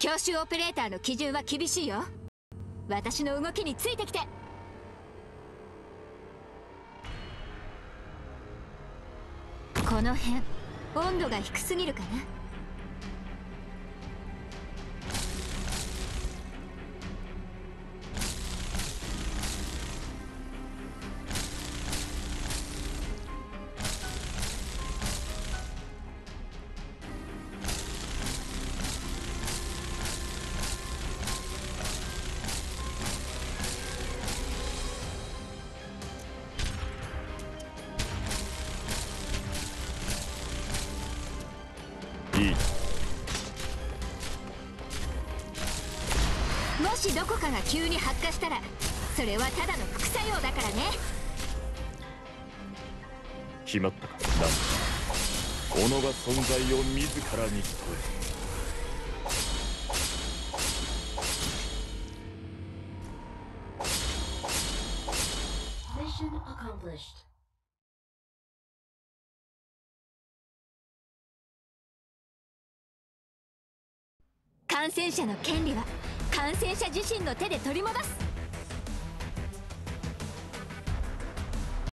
教習オペレーターの基準は厳しいよ。私の動きについてきて。この辺温度が低すぎるかな？いいもしどこかが急に発火したらそれはただの副作用だからね。決まったか。な己が存在を自らに問え感染者の権利は感染者自身の手で取り戻す。